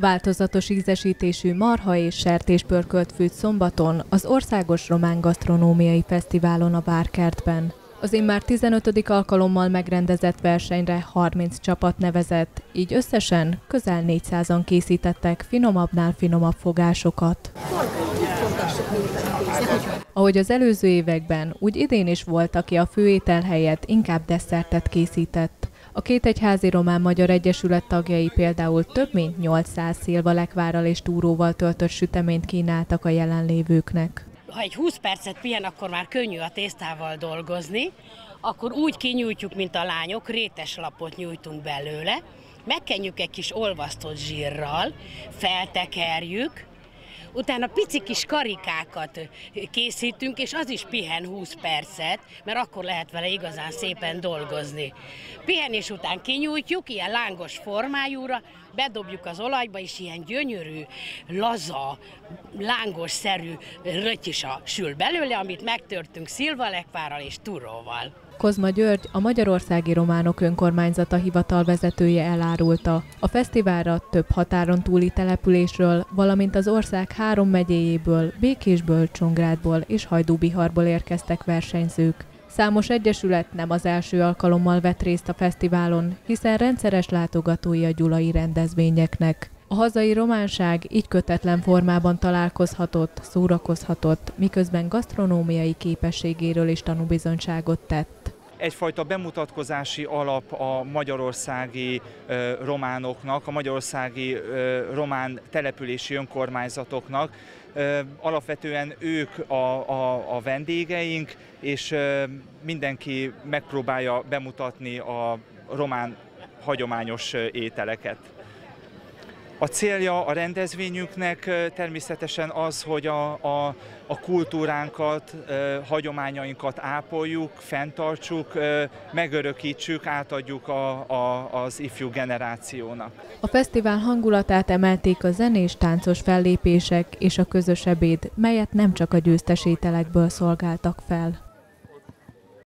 Változatos ízesítésű marha és sertéspörkölt fűt szombaton az Országos Román Gasztronómiai Fesztiválon a Bárkertben. Az immár 15. alkalommal megrendezett versenyre 30 csapat nevezett, így összesen közel 400-an készítettek finomabbnál finomabb fogásokat. Ahogy az előző években, úgy idén is volt, aki a főétel helyett inkább desszertet készített. A két egyházi román-magyar egyesület tagjai például több mint 800 szilvalekvárral és túróval töltött süteményt kínáltak a jelenlévőknek. Ha egy 20 percet pihen, akkor már könnyű a tésztával dolgozni, akkor úgy kinyújtjuk, mint a lányok, rétes lapot nyújtunk belőle, megkenjük egy kis olvasztott zsírral, feltekerjük, utána pici kis karikákat készítünk, és az is pihen 20 percet, mert akkor lehet vele igazán szépen dolgozni. Pihenés után kinyújtjuk, ilyen lángos formájúra, bedobjuk az olajba, és ilyen gyönyörű, laza, lángos-szerű rötyisa sül belőle, amit megtörtünk szilvalekvárral és turóval. Kozma György, a Magyarországi Románok Önkormányzata hivatalvezetője elárulta. A fesztiválra több határon túli településről, valamint az ország három megyéjéből, Békésből, Csongrádból és Hajdúbiharból érkeztek versenyzők. Számos egyesület nem az első alkalommal vett részt a fesztiválon, hiszen rendszeres látogatói a gyulai rendezvényeknek. A hazai románság így kötetlen formában találkozhatott, szórakozhatott, miközben gasztronómiai képességéről is tanúbizonyságot tett egyfajta bemutatkozási alap a magyarországi románoknak, a magyarországi román települési önkormányzatoknak. Alapvetően ők a, a, a vendégeink, és mindenki megpróbálja bemutatni a román hagyományos ételeket. A célja a rendezvényünknek természetesen az, hogy a, a, a kultúránkat, hagyományainkat ápoljuk, fenntartsuk, megörökítsük, átadjuk a, a, az ifjú generációnak. A fesztivál hangulatát emelték a zenés, táncos fellépések és a közös ebéd, melyet nem csak a győztes ételekből szolgáltak fel.